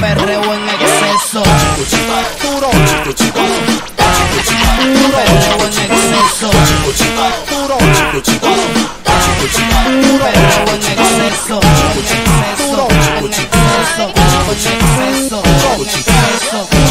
Perreo en exceso. Duro. Perreo en exceso. Duro. Perreo en exceso. En exceso. En exceso. En exceso. En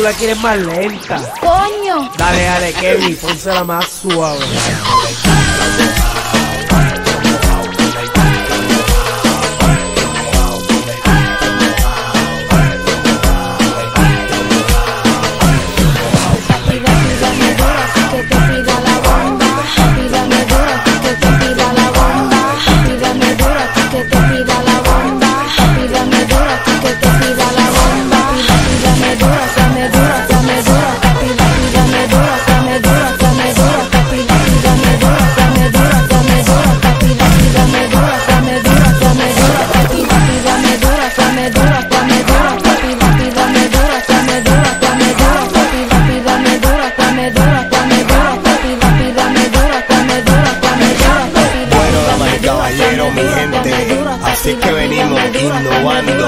tú la quieres más lenta. Coño. Dale, dale, Kevin, pónsela más suave. Venimos innovando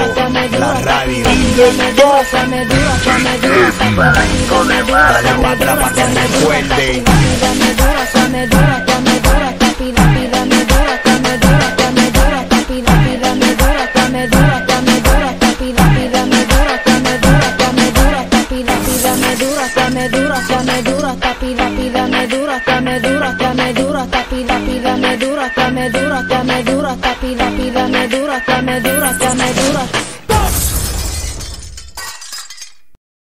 la radio. Pa' que recuerde. Pídame dura, dura, dame dura, pida, pídame dura, dame dura, dura, pida, pídame dura, dame dura, dame dura, pida, pídame dura, dame dura, dame dura.